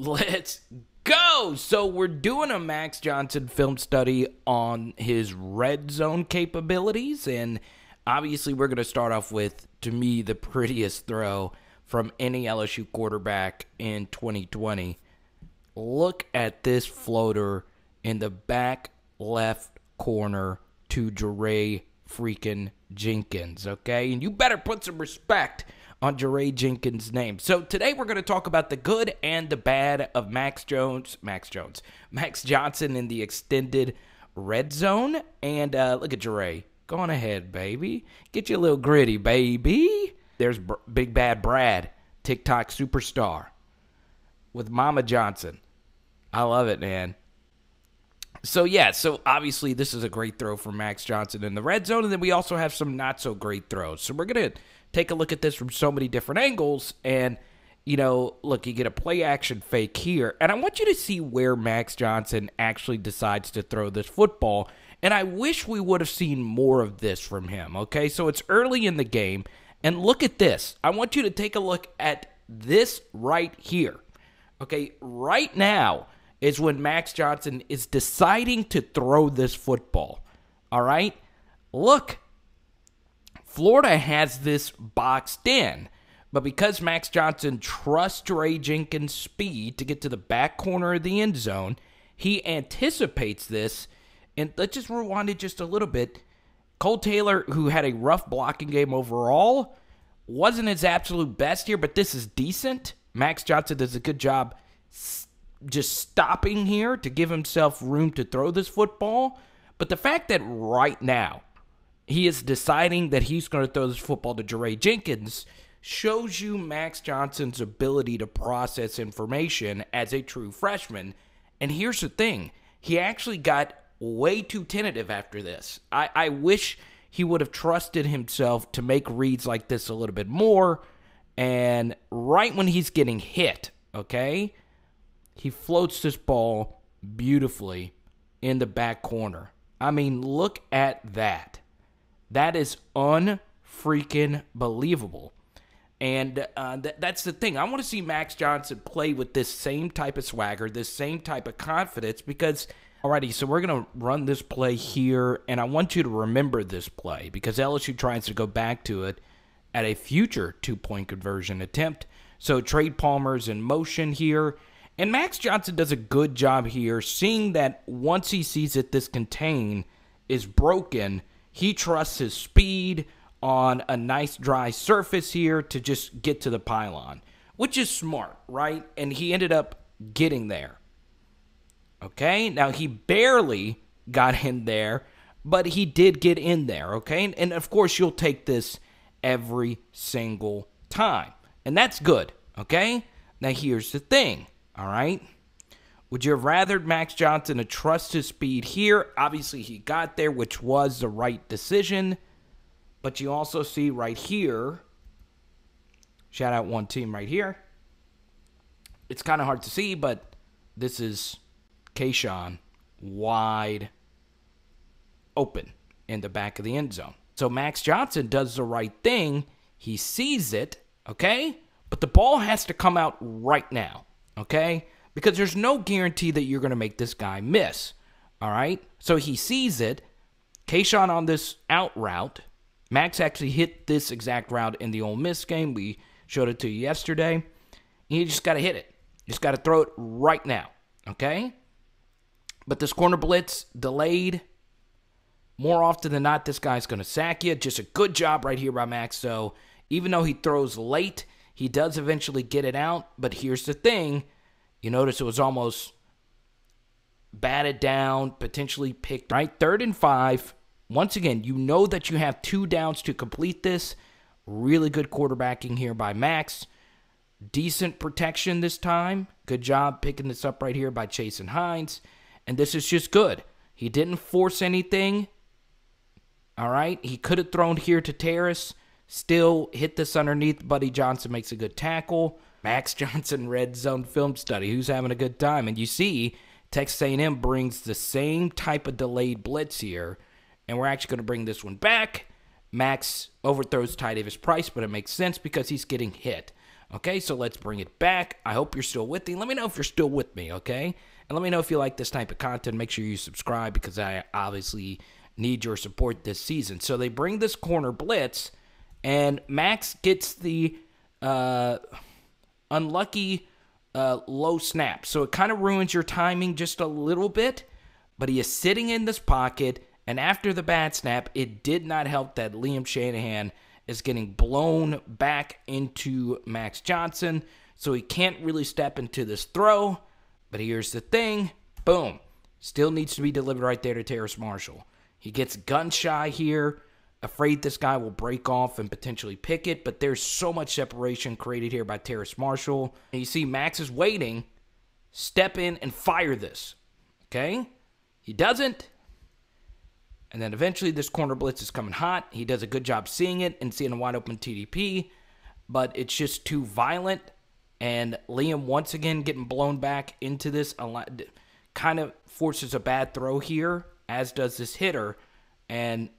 Let's go. So we're doing a Max Johnson film study on his red zone capabilities and obviously we're going to start off with to me the prettiest throw from any LSU quarterback in 2020. Look at this floater in the back left corner to Jaray freaking Jenkins, okay? And you better put some respect on Jaray Jenkins' name. So today we're going to talk about the good and the bad of Max Jones, Max Jones, Max Johnson in the extended red zone. And uh, look at Jaray. Go on ahead, baby. Get you a little gritty, baby. There's Big Bad Brad, TikTok superstar, with Mama Johnson. I love it, man. So yeah, so obviously this is a great throw for Max Johnson in the red zone, and then we also have some not so great throws. So we're gonna take a look at this from so many different angles, and you know, look, you get a play action fake here, and I want you to see where Max Johnson actually decides to throw this football. And I wish we would have seen more of this from him. Okay, so it's early in the game, and look at this. I want you to take a look at this right here. Okay, right now is when Max Johnson is deciding to throw this football. All right? Look, Florida has this boxed in, but because Max Johnson trusts Ray Jenkins' speed to get to the back corner of the end zone, he anticipates this. And let's just rewind it just a little bit. Kole Taylor, who had a rough blocking game overall, wasn't his absolute best here, but this is decent. Max Johnson does a good job just stopping here to give himself room to throw this football. But the fact that right now he is deciding that he's going to throw this football to Jaray Jenkins shows you Max Johnson's ability to process information as a true freshman. And here's the thing he actually got way too tentative after this. I, I wish he would have trusted himself to make reads like this a little bit more. And right when he's getting hit, okay, he floats this ball beautifully in the back corner. I mean, look at that. That is unfreaking believable. And uh, th- that's the thing. I want to see Max Johnson play with this same type of swagger, this same type of confidence, because, alrighty, so we're going to run this play here, and I want you to remember this play because LSU tries to go back to it at a future two point conversion attempt. So Trey Palmer's in motion here. And Max Johnson does a good job here, seeing that once he sees that this contain is broken, he trusts his speed on a nice dry surface here to just get to the pylon, which is smart, right? And he ended up getting there. Okay, now he barely got in there, but he did get in there, okay? And, of course, you'll take this every single time, and that's good, okay? Now, here's the thing all right. Would you have rathered Max Johnson to trust his speed here? Obviously, he got there, which was the right decision. But you also see right here, shout out one team right here. It's kind of hard to see, but this is Kayshon wide open in the back of the end zone. So Max Johnson does the right thing. He sees it, okay? But the ball has to come out right now okay? Because there's no guarantee that you're going to make this guy miss, all right? So he sees it. Kayshon on this out route. Max actually hit this exact route in the Ole Miss game. We showed it to you yesterday. You just got to hit it. You just got to throw it right now, okay? But this corner blitz delayed. More often than not, this guy's going to sack you. Just a good job right here by Max. So even though he throws late, he does eventually get it out, but here's the thing. You notice it was almost batted down, potentially picked, right? Third and five. Once again, you know that you have two downs to complete this. Really good quarterbacking here by Max. Decent protection this time. Good job picking this up right here by Chasen Hines. And this is just good. He didn't force anything. All right. He could have thrown here to Terrace. Still hit this underneath. Buddy Johnson makes a good tackle. Max Johnson red zone film study. Who's having a good time? And you see, Texas A&M brings the same type of delayed blitz here, and we're actually going to bring this one back. Max overthrows Ty Davis Price, but it makes sense because he's getting hit. Okay, so let's bring it back. I hope you're still with me. Let me know if you're still with me, okay? And let me know if you like this type of content. Make sure you subscribe because I obviously need your support this season. So they bring this corner blitz, and Max gets the uh, unlucky uh, low snap. So it kind of ruins your timing just a little bit, but he is sitting in this pocket. And after the bad snap, it did not help that Liam Shanahan is getting blown back into Max Johnson. So he can't really step into this throw. But here's the thing boom. Still needs to be delivered right there to Terrace Marshall. He gets gun shy here, afraid this guy will break off and potentially pick it, but there's so much separation created here by Terrace Marshall. And you see Max is waiting, step in and fire this. Okay? He doesn't. And then eventually this corner blitz is coming hot. He does a good job seeing it and seeing a wide open TDP, but it's just too violent. And Liam once again getting blown back into this kind of forces a bad throw here, as does this hitter. And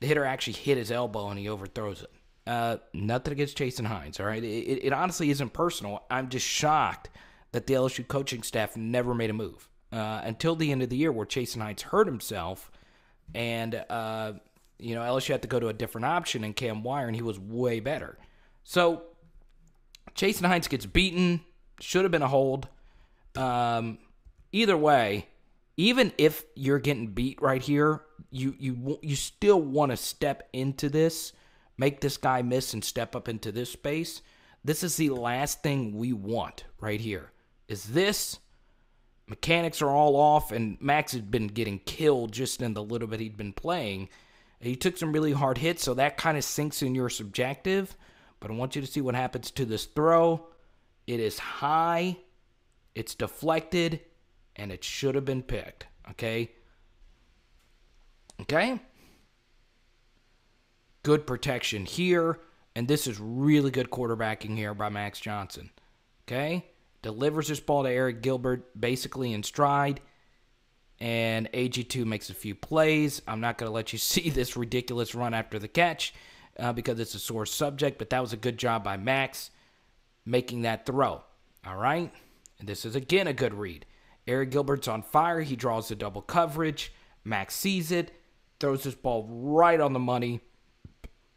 the hitter actually hit his elbow and he overthrows it. Uh, nothing against Chasen Hines, all right? It, it, honestly isn't personal. I'm just shocked that the LSU coaching staff never made a move uh, until the end of the year where Chasen Hines hurt himself and uh, you know LSU had to go to a different option in Cam Wire, and he was way better. So Chasen Hines gets beaten. Should have been a hold. Um, either way, even if you're getting beat right here, you you you still want to step into this, make this guy miss, and step up into this space. This is the last thing we want right here. Is this mechanics are all off, and Max had been getting killed just in the little bit he'd been playing. He took some really hard hits, so that kind of sinks in your subjective. But I want you to see what happens to this throw. It is high, it's deflected, and it should have been picked. Okay? Okay? Good protection here, and this is really good quarterbacking here by Max Johnson. Okay? delivers this ball to Arik Gilbert basically in stride. And AG2 makes a few plays. I'm not going to let you see this ridiculous run after the catch uh, because it's a sore subject, but that was a good job by Max making that throw. All right? And this is again a good read. Arik Gilbert's on fire. He draws the double coverage. Max sees it, throws this ball right on the money,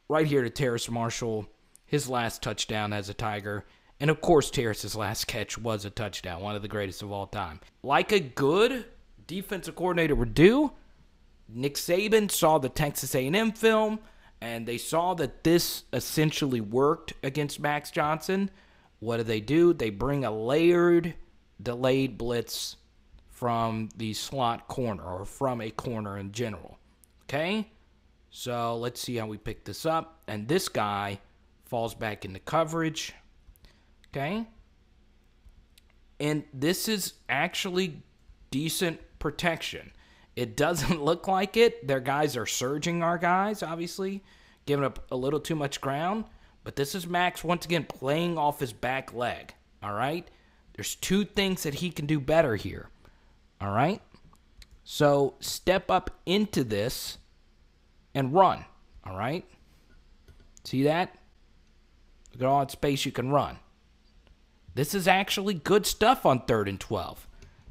right here to Terrace Marshall, his last touchdown as a Tiger. And of course, Terrace's last catch was a touchdown, one of the greatest of all time. Like a good defensive coordinator would do, Nick Saban saw the Texas A&M film, and they saw that this essentially worked against Max Johnson. What do they do? They bring a layered, delayed blitz from the slot corner or from a corner in general. Okay? So let's see how we pick this up. And this guy falls back into coverage. Okay? And this is actually decent protection. It doesn't look like it. Their guys are surging our guys, obviously, giving up a little too much ground. But this is Max once again playing off his back leg. All right? There's two things that he can do better here. All right? So step up into this and run. All right? See that? Look at all that space you can run. This is actually good stuff on third and 12.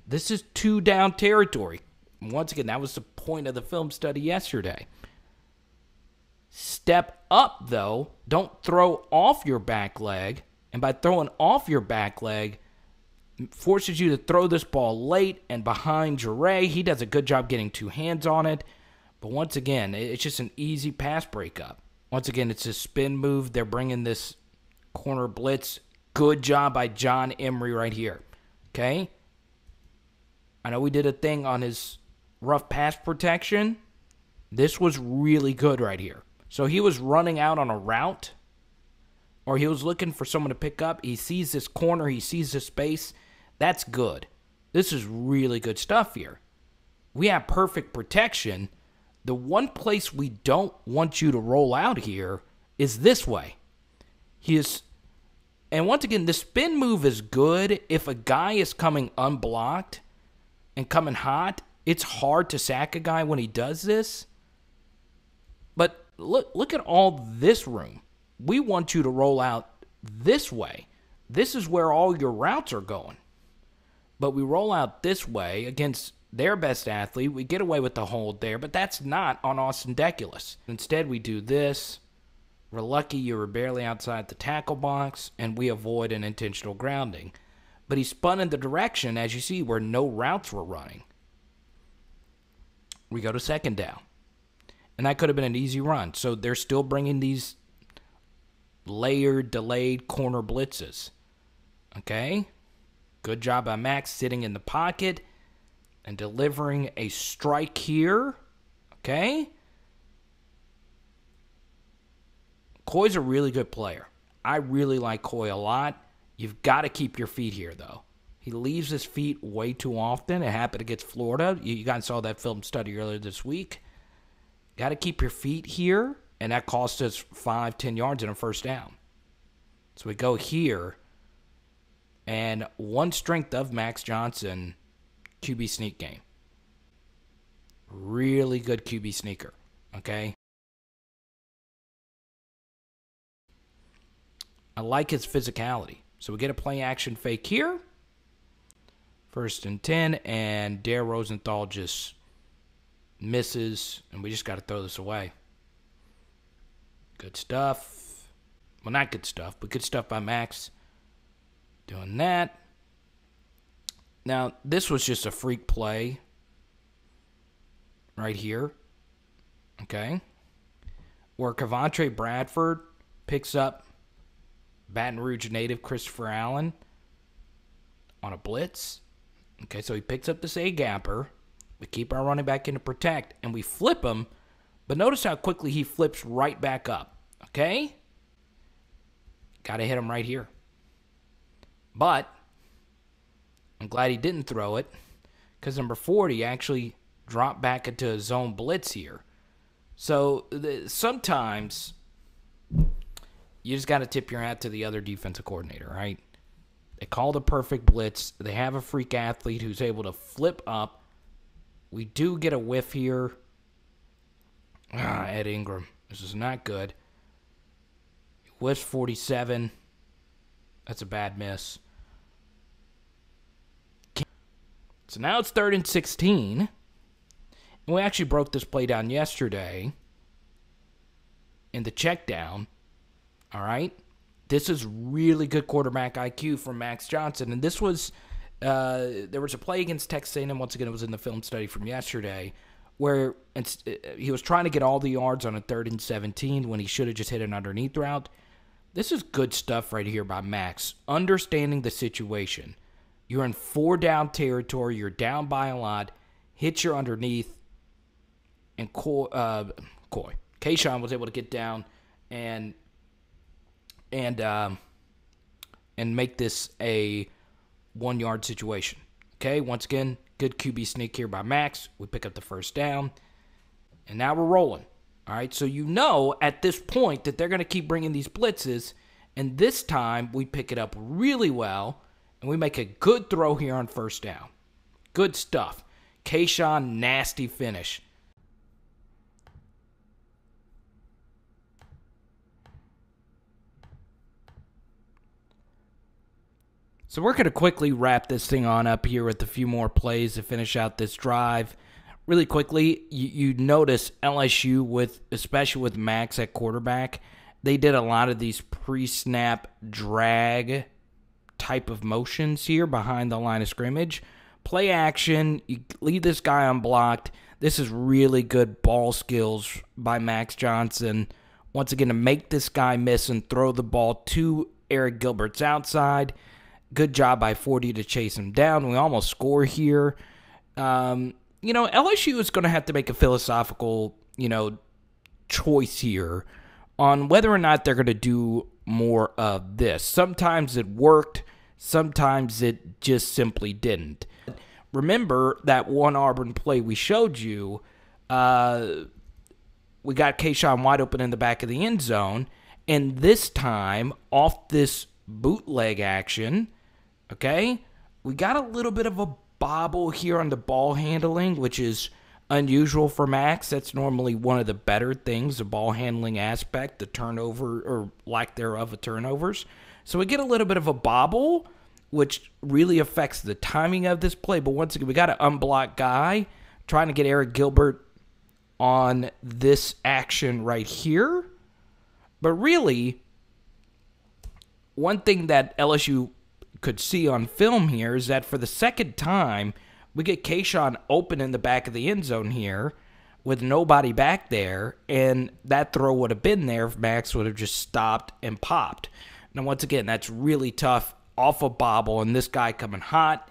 This is two down territory. Once again, that was the point of the film study yesterday. Step up, though. Don't throw off your back leg. And by throwing off your back leg, forces you to throw this ball late and behind Jure. He does a good job getting two hands on it. But once again, it's just an easy pass breakup. Once again, it's a spin move. They're bringing this corner blitz Good job by John Emery right here. Okay? I know we did a thing on his rough pass protection. This was really good right here. So he was running out on a route or he was looking for someone to pick up. He sees this corner, he sees this space. That's good. This is really good stuff here. We have perfect protection. The one place we don't want you to roll out here is this way. He is and once again, the spin move is good if a guy is coming unblocked and coming hot. It's hard to sack a guy when he does this. But look look at all this room. We want you to roll out this way. This is where all your routes are going. But we roll out this way against their best athlete. We get away with the hold there, but that's not on Austin Deculus. Instead, we do this. We're lucky you were barely outside the tackle box, and we avoid an intentional grounding. But he spun in the direction, as you see, where no routes were running. We go to second down. And that could have been an easy run. So they're still bringing these layered, delayed corner blitzes. Okay? Good job by Max sitting in the pocket and delivering a strike here. Okay? Koy's a really good player. I really like Koy a lot. You've got to keep your feet here, though. He leaves his feet way too often. It happened against Florida. You guys saw that film study earlier this week. Got to keep your feet here, and that cost us five, ten yards in a first down. So we go here, and one strength of Max Johnson, QB sneak game. Really good QB sneaker. Okay. I like his physicality. So we get a play action fake here. First and 10, and Dare Rosenthal just misses, and we just got to throw this away. Good stuff. Well, not good stuff, but good stuff by Max. Doing that. Now, this was just a freak play right here. Okay. Where Cavontre Bradford picks up Baton Rouge native Christopher Allen on a blitz. Okay, so he picks up this A gapper. We keep our running back in to protect, and we flip him. But notice how quickly he flips right back up. Okay? Got to hit him right here. But I'm glad he didn't throw it because number 40 actually dropped back into a zone blitz here. So the, sometimes you just got to tip your hat to the other defensive coordinator, right? They call the perfect blitz. They have a freak athlete who's able to flip up. We do get a whiff here. Ah, Ed Ingram. This is not good. Whiffs 47. That's a bad miss. So now it's third and 16. And we actually broke this play down yesterday in the check down. All right. This is really good quarterback IQ from Max Johnson. And this was, uh, there was a play against Texas A&M. Once again, it was in the film study from yesterday where he was trying to get all the yards on a third and 17 when he should have just hit an underneath route. This is good stuff right here by Max. Understanding the situation. You're in four down territory. You're down by a lot. Hit your underneath. And Koy, uh, Koy. Kayshon was able to get down and and um, and make this a one yard situation. Okay, once again, good QB sneak here by Max. We pick up the first down, and now we're rolling. All right, so you know at this point that they're going to keep bringing these blitzes, and this time we pick it up really well, and we make a good throw here on first down. Good stuff. Kayshon, nasty finish. So we're going to quickly wrap this thing on up here with a few more plays to finish out this drive. Really quickly, you, you notice LSU with especially with Max at quarterback, they did a lot of these pre-snap drag type of motions here behind the line of scrimmage. Play action, you leave this guy unblocked. This is really good ball skills by Max Johnson. Once again, to make this guy miss and throw the ball to Arik Gilbert's outside good job by 40 to chase him down. We almost score here. Um, you know, LSU is going to have to make a philosophical, you know, choice here on whether or not they're going to do more of this. Sometimes it worked, sometimes it just simply didn't. Remember that one Auburn play we showed you. Uh, we got Kayshon wide open in the back of the end zone, and this time off this bootleg action, Okay? We got a little bit of a bobble here on the ball handling, which is unusual for Max. That's normally one of the better things, the ball handling aspect, the turnover or lack thereof of turnovers. So we get a little bit of a bobble, which really affects the timing of this play. But once again, we got an unblocked guy trying to get Arik Gilbert on this action right here. But really, one thing that LSU could see on film here is that for the second time, we get Kayshon open in the back of the end zone here with nobody back there, and that throw would have been there if Max would have just stopped and popped. Now, once again, that's really tough off a bobble, and this guy coming hot.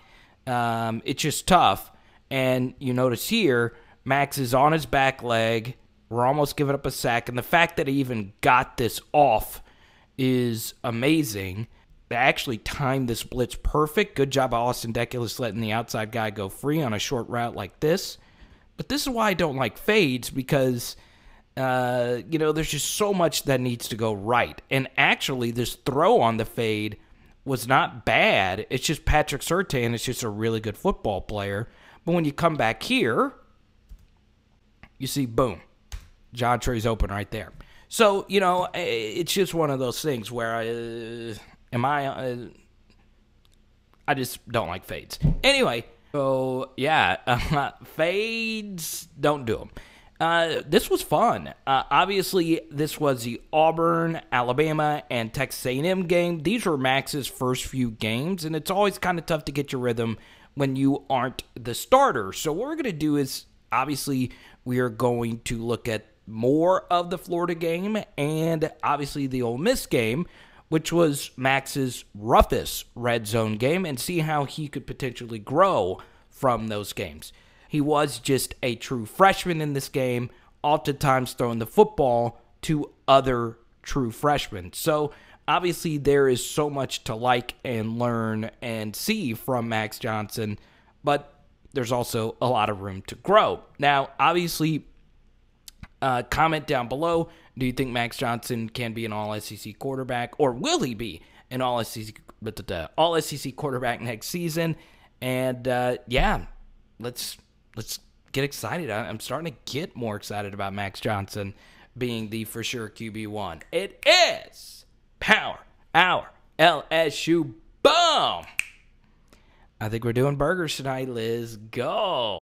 Um, it's just tough. And you notice here, Max is on his back leg. We're almost giving up a sack. And the fact that he even got this off is amazing. They actually timed this blitz perfect. Good job, by Austin Deculus, letting the outside guy go free on a short route like this. But this is why I don't like fades because, uh, you know, there's just so much that needs to go right. And actually, this throw on the fade was not bad. It's just Patrick Surtain is just a really good football player. But when you come back here, you see, boom, John Trey's open right there. So, you know, it's just one of those things where I. Uh, Am I? Uh, I just don't like fades. Anyway, so yeah, uh, fades don't do them. Uh, this was fun. Uh, obviously, this was the Auburn, Alabama, and Texas A&M game. These were Max's first few games, and it's always kind of tough to get your rhythm when you aren't the starter. So what we're going to do is, obviously, we are going to look at more of the Florida game and obviously the Ole Miss game which was Max's roughest red zone game, and see how he could potentially grow from those games. He was just a true freshman in this game, oftentimes throwing the football to other true freshmen. So, obviously, there is so much to like and learn and see from Max Johnson, but there's also a lot of room to grow. Now, obviously, uh, comment down below. Do you think Max Johnson can be an All SEC quarterback, or will he be an All SEC All SEC quarterback next season? And uh, yeah, let's let's get excited. I'm starting to get more excited about Max Johnson being the for sure QB one. It is Power Hour LSU. Boom! I think we're doing burgers tonight. Let's go.